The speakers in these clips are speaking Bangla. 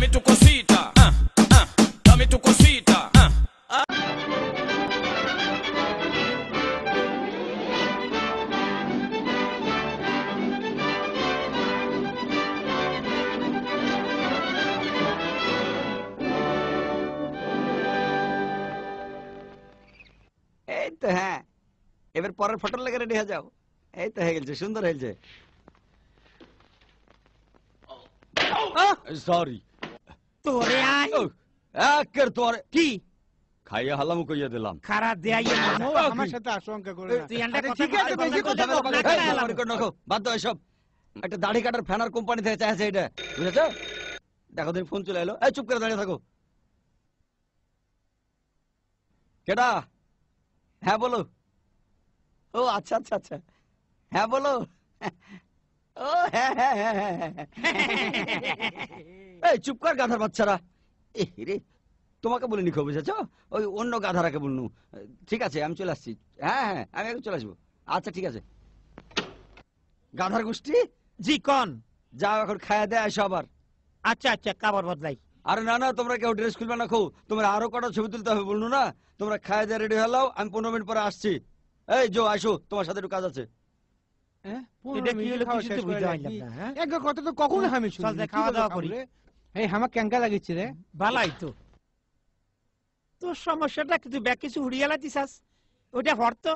dame tu cosita, ah, ah, dame tu cosita, ah. এই তো হ্যাঁ এবার পরের ফটোর লেগে রেডি হয়ে যাও এই তো হয়ে গেছে সুন্দর হয়েছে সরি তোরে আই একের তোর কি? খাইয়া হালাম কইয়া দিলাম। খারাপ দেয়াইয়ে আমার সাথে আশঙ্কা করে তুই আন্ডা ঠিক আছে বেশি কথা বল, বাদ দাও এসব একটা দাড়ি কাটার ফ্যানার কোম্পানি থেকে চাইছে এটা বুঝেছ? দেখো তুমি ফোন চলে এলো। এই চুপ করে দাঁড়িয়ে থাকো। কেডা? হ্যাঁ বলো। ও আচ্ছা আচ্ছা আচ্ছা। হ্যাঁ বলো। ও হ্যাঁ হ্যাঁ হ্যাঁ হ্যাঁ, হ্যাঁ, হ্যাঁ। এই চুপ কর গাধার বাচ্চারা। এ রে তোমাকে বলিনি বুঝেছ? ওই অন্য গাধারাকে বলনু। ঠিক আছে আমি চলে আসছি। হ্যাঁ হ্যাঁ আমি এখন চলে আসব। আচ্ছা ঠিক আছে। গাধার গোষ্ঠী? জি কোন। যাও এখন খায়া দেয় আসো আবার। আচ্ছা আচ্ছা কাবার বদলাই। আরে না না তোমরা কেউ ড্রেস খুলবে না খো তোমরা আরও কটা ছবি তুলতে হবে বলল না? তোমরা খায়া দেয় রেডি হলাও আমি পনেরো মিনিট পরে আসছি। এই জো আসো তোমার সাথে একটু কাজ আছে? এটা কি হলো কিছু তো বুঝতে পারলাম না হ্যাঁ? এক কথা তো কখনো আমি শুনি চল, খাওয়া দাওয়া করি। এই আমার ক্যাঙ্কা লাগিছে রে। তো। তোর সমস্যাটা কি? তুই ব্যাগ কিছু উড়িয়ে লাতিস ওটা হরত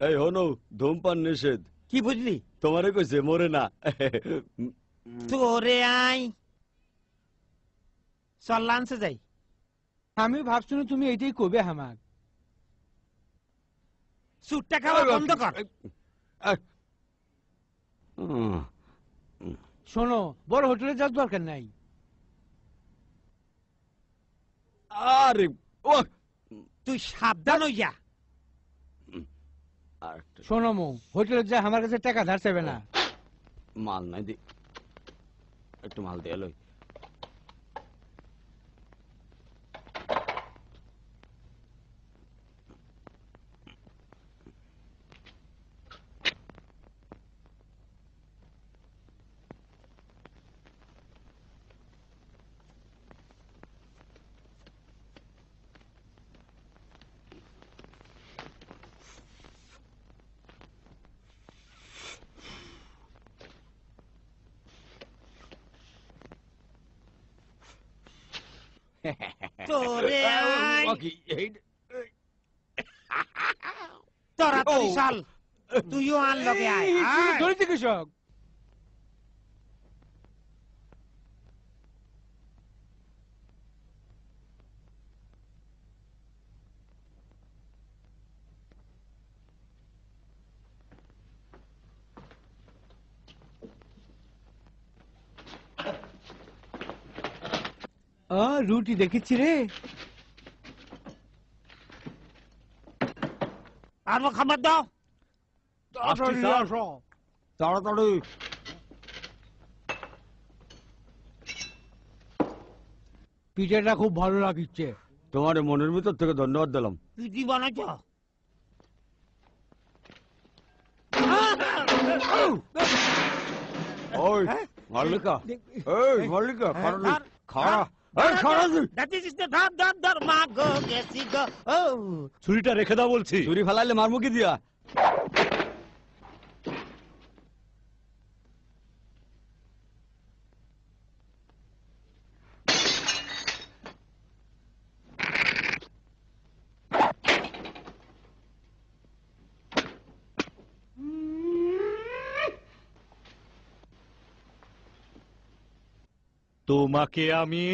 এই হনো ধূমপান নিষেধ। কি বুঝলি? তোমারে কইছে মরে না। তোরে আই। চল লাঞ্চে যাই। আমি ভাবছিলাম তুমি এইটাই কবে আমাক সুটটা খাওয়া বন্ধ কর। শোনো বড় হোটেলে যাওয়ার দরকার নাই। আরে ও তুই সাবধান হইয়া। শোনো মো হোটেলে যা আমার কাছে টাকা ধার চাইবে না। মাল নাই দি একটু মাল দিয়ে লই। তোরে আই তোরা। তুই চাল তুইও আন লগে আয়। দলিত কৃষক। আ, রুটি দেখেছি রে। আর খাবার দাও। তাড়াতাড়ি পিঠাটা খুব ভালো লাগিচ্ছে। তোমার মনের ভিতর থেকে ধন্যবাদ দিলাম। তুই কি বানাইছ? ওই মাল্লিকা। এই মাল্লিকা খাড়া। ছুরিটা রেখে দাও বলছি। ছুরি ফেলাইলে মারমুখী কি দিয়া। তোমাকে আমি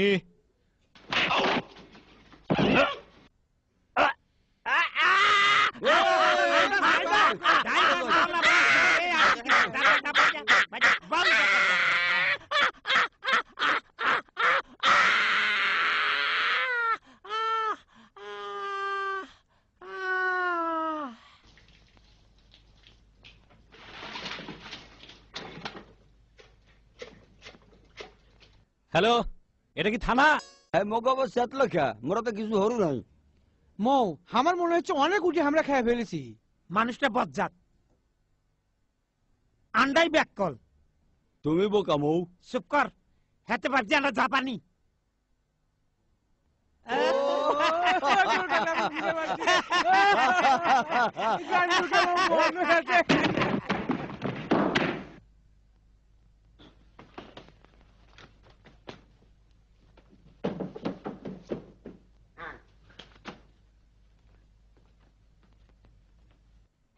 হ্যালো এটা কি থানা? এই মগ অবস্থা এত লেখা। মোরা তো কিছু হরু নাই। মৌ আমার মনে হচ্ছে অনেক উঠে আমরা খেয়ে ফেলেছি। মানুষটা বজ্জাত। আন্ডাই ব্যাক কল। তুমি বোকা মৌ। চুপ কর। হাতে ভাবছি আমরা জাপানি।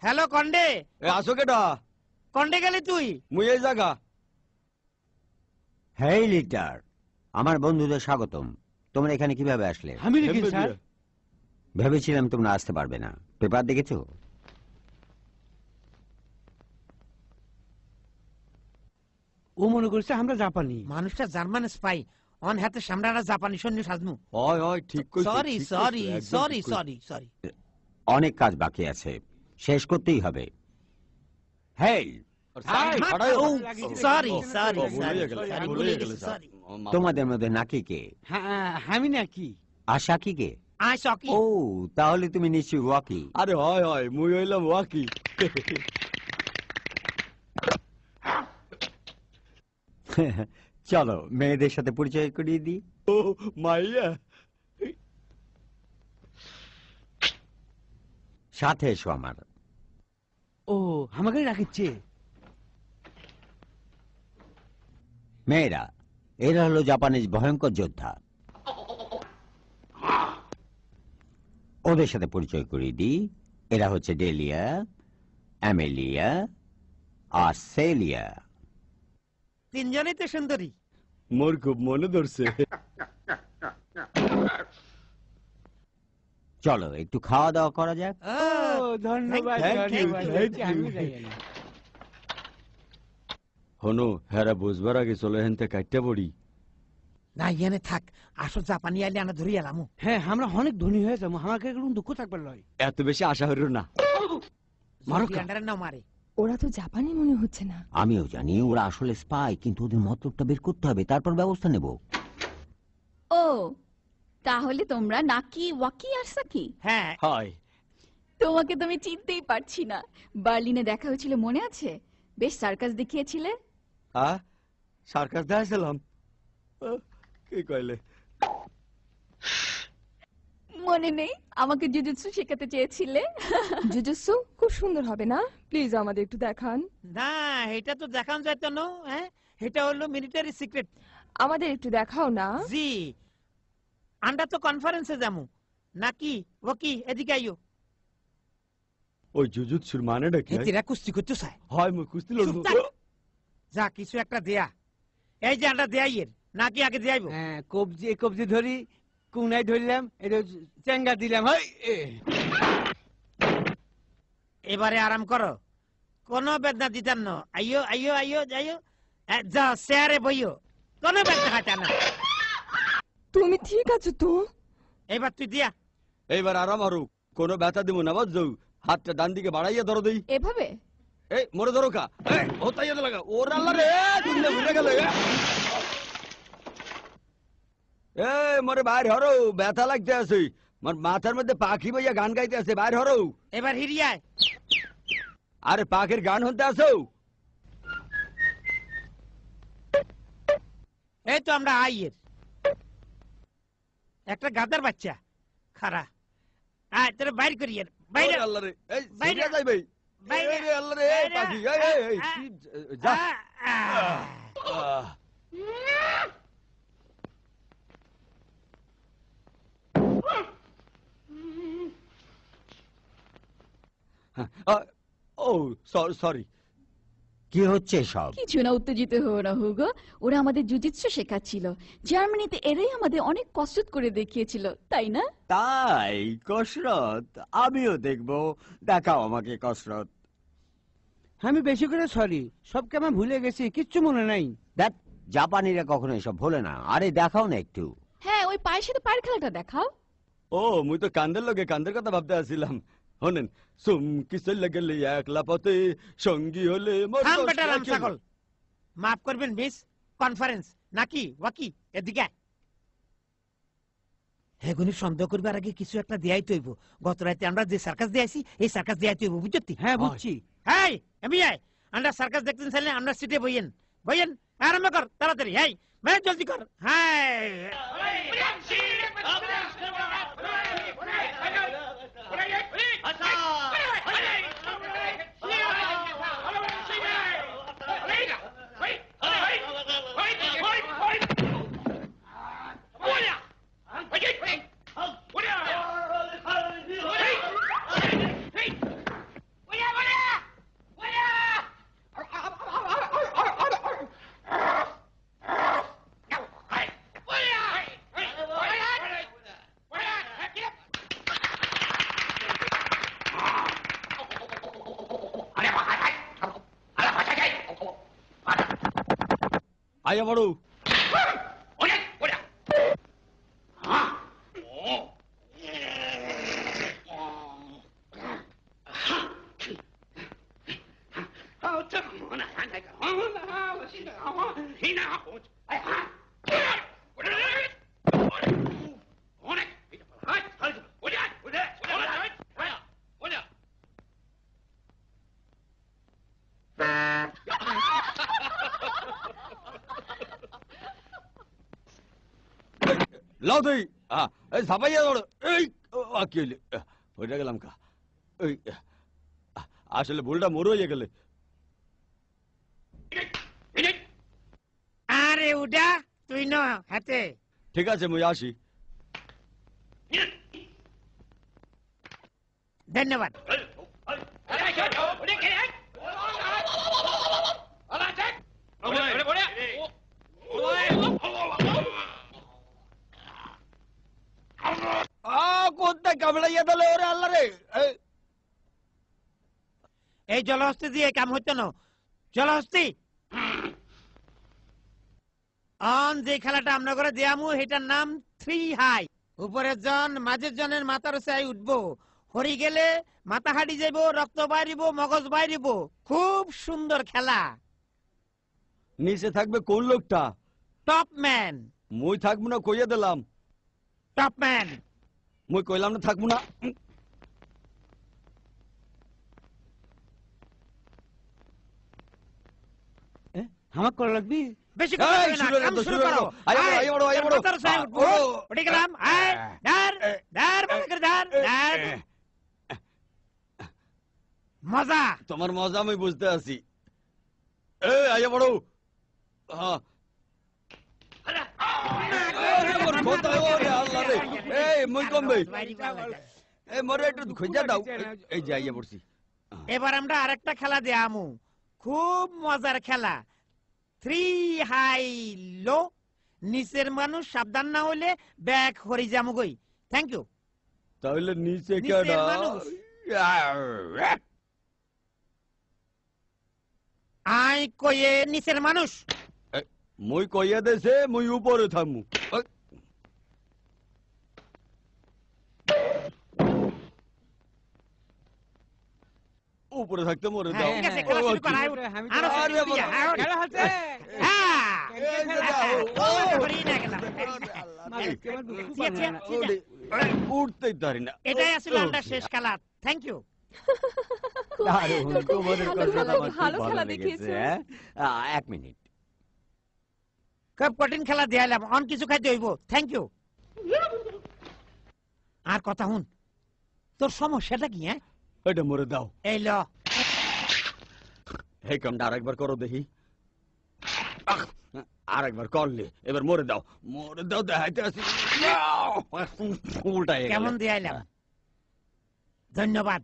হ্যালো কন্ডে। আসো কেটা। কন্ডে গেলি তুই? মুই এই জায়গা। হেই লিটার। আমার বন্ধুদের স্বাগতম। তোমরা এখানে কীভাবে আসলে? আমি লিখি স্যার। ভেবেছিলাম তোমরা আসতে পারবে না। পেপার দেখেছ? ও মনে করছে আমরা জাপানি। মানুষটা জার্মান স্পাই। অন হাতে সামরানা জাপানি সৈন্য সাজনু। হয় হয় ঠিক কইছো sorry sorry sorry sorry sorry অনেক কাজ বাকি আছে। শেষ করতেই হবে হেই তোমাদের মধ্যে নাকি কে হ্যাঁ আমি নাকি আশা কি কে ও তাহলে তুমি নিশ্চয়ই ওয়াকি আরে হয় হয় মুই হইলাম ওয়াকি চলো মেয়েদের সাথে পরিচয় করিয়ে দিই ও মাইয়া সাথে এসো আমার ও আমাকে রাখিচ্ছে মেয়েরা এরা হলো জাপানিজ ভয়ঙ্কর যোদ্ধা। ওদের সাথে পরিচয় করিয়ে দিই। এরা হচ্ছে ডেলিয়া অ্যামেলিয়া আর সেলিয়া তিনজনই তো সুন্দরী। মোর খুব মনে ধরছে। চলো একটু খাওয়া দাওয়া করা যাক। ধন্যবাদ না। হনো হেরা বুঝবার আগে চলে হেনতে কাটতে পড়ি। না ইয়ানে থাক আসো জাপানি আইলে আনা ধরি এলাম। হ্যাঁ আমরা অনেক ধনী হয়ে যাব আমাকে কোনো দুঃখ থাকবার লয়। এত বেশি আশা হইল না। মারো কা? আন্ডারে নাও মারে। ওরা তো জাপানি মনে হচ্ছে না। আমিও জানি ওরা আসলে স্পাই কিন্তু ওদের মতলবটা বের করতে হবে তারপর ব্যবস্থা নেব। ও তাহলে তোমরা নাকি ওয়াকি আর সাকি? হ্যাঁ। হয়। তোমাকে তো আমি চিনতেই পারছি না। বার্লিনে দেখা হয়েছিল মনে আছে? বেশ সার্কাস দেখিয়েছিলে। আ? সার্কাস দেখাছিলাম আহ, কি কইলে? মনে নেই আমাকে জুজুৎসু শেখাতে চেয়েছিলে। জুজুৎসু খুব সুন্দর হবে না? প্লিজ আমাদের একটু দেখান। না এটা তো দেখান যাইতো না হ্যাঁ? এটা হলো মিলিটারি সিক্রেট। আমাদের একটু দেখাও না। জি আমরা তো কনফারেন্সে যাব নাকি? ও কি এদিকে আইও ওই জুজুৎসুর মানেটা কি হেতিরা কুস্তি করতে চায় হয় মুই কুস্তি লড়বো। যা কিছু একটা দেয়া। এই যে আমরা দেয়াইয়ের নাকি আগে দেয়াইবো? হ্যাঁ কবজি কবজি ধরি কুনাই ধরলাম এটা চেঙ্গা দিলাম হাই। এবারে আরাম করো। কোনো বেদনা দিতাম না। আইও আইও আইও যাইও যাও চেয়ারে বইও কোনো বেদনা খাইতা না। তুমি ঠিক আছো তো? এবার তুই দিয়া। এইবার আরাম আরও কোনো ব্যথা দিব না বুঝছ? হাতটা ডান দিকে বাড়াইয়া ধরো দেই। এভাবে? এই মরে ধরো কা। এই, ও তাইয়া দে লাগা। ওর আল্লাহ রে দুনিয়া ঘুরে গেল। এ। এই মরে বাইর হরো ব্যথা লাগতে আছে। মোর মাথার মধ্যে পাখি বইয়া গান গাইতে আছে বাইর হরো। এবার হিরিয়ায় আরে পাখির গান হতে আসো এই তো আমরা আইয়ের। একটা গাদার বাচ্চা খারা আয় তোর বাইর করিয়ের বাইরে ওরে আল্লাহ রে এই বাইরে। সিরিয়া যাই ভাই বাইরে। এই রে আল্লাহ রে এই বাইরে। পাখি এই এই, এই আ, কি- যা আ, আ। আহ। আহ, ও সরি কি হচ্ছে সব কিছু না উত্তেজিত হো না হুগো। ওরা আমাদের জুজুৎসু শেখাচ্ছিল। জার্মানিতে এরাই আমাদের অনেক কসরত করে দেখিয়েছিল তাই না? তাই? কসরত? আমিও দেখব। দেখাও আমাকে কসরত। আমি বেশি করে সরি। সব কেমন ভুলে গেছি কিচ্ছু মনে নাই। দেখ জাপানিরা কখনো এসব ভোলে না। আরে দেখাও না একটু। হ্যাঁ ওই পায়ের সাথে পায়ের খেলাটা দেখাও। ও মুই তো কান্দের লগে কান্দের কথা ভাবতে আসছিলাম। হনেন সুম কিসের গেলে একলা পথে সঙ্গী হলে মোর থাম বেটা রাম রাখে। মাফ করবেন মিস কনফারেন্স নাকি ওয়াকি এদিকে সন্দেহ করবার আগে কিছু একটা দেয়াই তৈব। গত রাতে আমরা যে সার্কাস দিয়েছি এই সার্কাস দেয়াই তৈব বুঝতি? হ্যাঁ বুঝছি। হাই আমি আয় আমরা সার্কাস দেখতে চাইলে আমরা সিটে বইয়েন। বইয়েন আরম্ভ কর তাড়াতাড়ি হেই জলদি কর। হাই 哎呀，我喽！我来，我来！啊！我！你那红，ওইটা গেলাম কা এই আ, আসলে ভুলটা মোর হয়ে গেলে আরে উডা তুই ন হাতে ঠিক আছে মুই আসি ধন্যবাদ কোথায় কামড়াইয়া দিলে ওরে আল্লাহ রে। এই, জলহস্তি দিয়ে কাম হইতো না। জলহস্তি। অন যে খেলাটা আমরা করে দিয়ামু এটার নাম থ্রি হাই। উপরের জন মাঝের জনের মাথার সাই উঠবো। হরি গেলে মাথা হাঁটি যাইব রক্ত বাইরিব মগজ বাইরিব। খুব সুন্দর খেলা। নিচে থাকবে কোন লোকটা? টপ ম্যান মুই থাকব না কইয়া দিলাম। টপ ম্যান মুই কইলাম না থাকব না। আমার করা লাগবি? বেশি মজা। তোমার মজা আমি বুঝতে আছি এ আয়া বড়। হ্যাঁ। কোথায় ওরে আল্লাহ রে। এই মুই কমবে এই মোরে একটু খুঁজা দাও। এই- এই যে আইয়া পড়ছি। এবার আমরা আরেকটা খেলা দেয়ামু খুব মজার খেলা। থ্রি হাই লো নিচের মানুষ সাবধান না হলে ব্যাগ হরি থ্যাংক ইউ তাহলে নিচে কেডা? আই কয়ে নিচের মানুষ। মুই কইয়া দেছে মুই উপরে থামু ওই। উপরে থাকতে মরে দাও ঠিক আছে, খেলা শুরু কর, আয় উঠ। আমি আরও আরে সামনে দিয়ে যা, বাবা। আয় উঠ। খেলা হচ্ছে হ্যাঁ। এই যে দাও। ও, হরি না গেলাম। ছিয়া, ছিয়া, ছিয়া। উঠতেই পারি না। এটাই আসলে আমরা শেষ খেলা। Thank you. হ্যাঁ? এক মিনিট। খুব কঠিন খেলা দিয়ালাম অন কিছু খাইতে হইব। থ্যাংক ইউ আর কথা হুন তোর সমস্যাটা কি হ্যাঁ? এটা মরে দাও এই ল। এই কামটা আরেকবার করো দেখি। আরেকবার করলে এবার মরে দাও মরে দাও দেখাইতে আসি উল্টাই কেমন দিয়াইলাম ধন্যবাদ।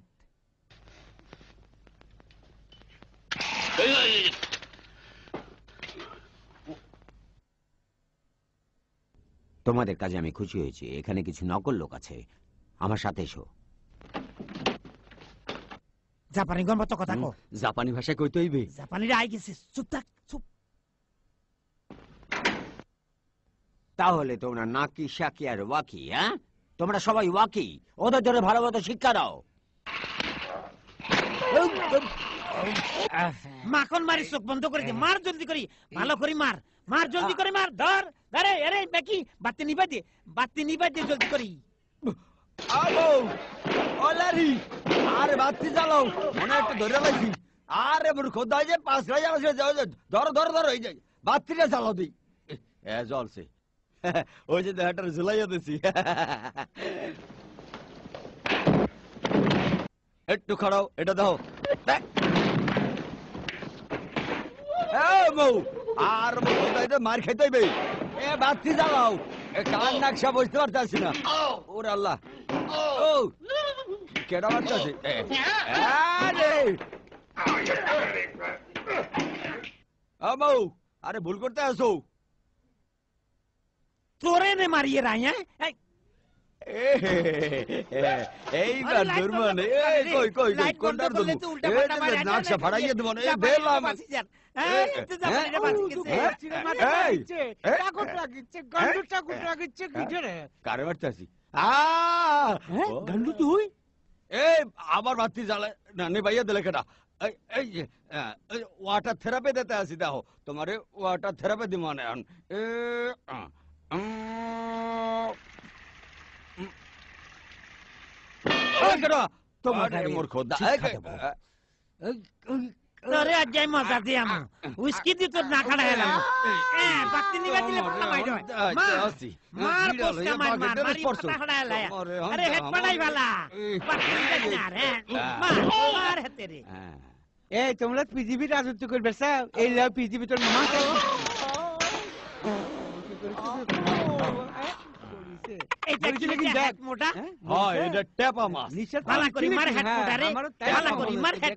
তোমাদের কাজে আমি খুশি হয়েছি। এখানে কিছু নকল লোক আছে। আমার সাথে এসো। জাপানি গণমত কথা কো জাপানি ভাষায় কইতে হইবে। জাপানিরা আই গেছে চুপ থাক চুপ। তাহলে তোমরা নাকি সাকি আর ওয়াকি হ্যাঁ? তোমরা সবাই ওয়াকি ওদের ধরে ভালো মতো শিক্ষা দাও। মাখন মারি চোখ বন্ধ করে দে মার জলদি করি ভালো করি মার মার জলদি করে মার ধর ধরে আরে বেকি বাতি নিবাই দে বাতি নিবাই দে জলদি করি। আলো আরে বাতি মনে একটা ধরে লাইছি আরে মোর খোদা যে পাঁচ হাজার আছে যাও যাও। ধরো ধরো ধরো এই যে বাতিটা জ্বালাও দিই। এ জলছে ওই যে দেহাটা ঝুলাইয়া দিছি। একটু খাড়াও এটা দাও। বউ আর বউ মার খাইতে হইবে? এ বাতি জ্বালাও। এ কান নাকশা বুঝতে পারতাছি না ওরে আল্লাহ। ও। কেডা মারতাছে এ আরে! আ আরে ভুল করতে আসো। তোরে নে মারিয়ে রাই হ্যাঁ? এইবার দুর্মন এই কই কই কই কোনটার দুর্মন এই যে নাকশা ফাড়াইয়ে দেব না এই জাপানিরা বেলাম যান। এই, তো জাপানিরা বাঁচি গেছে। এ, এই, এ, টাকুর লাগিচ্ছে গন্ডু টাকুর লাগিচ্ছে কি ধরে কারে মারতাছি আ গন্ডু তুই? এই আবার বাতি জ্বালা না নে ভাইয়া দিলে কেটা এই এই যে ওয়াটার থেরাপি দিতে আসি দেখো তোমারে ওয়াটার থেরাপি এ। এ, তোরে আজ মজা দিয়ে আমু। উস্কি দি তোর না খাড়া হেলাম। হ্যাঁ বাতি নিবা দিলে ফটা মাইর মার মার পোস্টা মার মার মারি ফটা খাড়া হেলা আরে হেড পাড়াই বালা। বাতি নিবা দিনা রে মার মার হেতে রে। এই তোমরা পৃথিবীর রাজত্ব করবে স্যার। এই লাভ পৃথিবী তোর মা এইটা কি বলেছিলে কি এটা দেখ? মোটা? হ্যাঁ? এটা টেপা মাছ। নিশ্চয় ভালা করি মার হেড মোটা রে। ভালা করি মার হেড।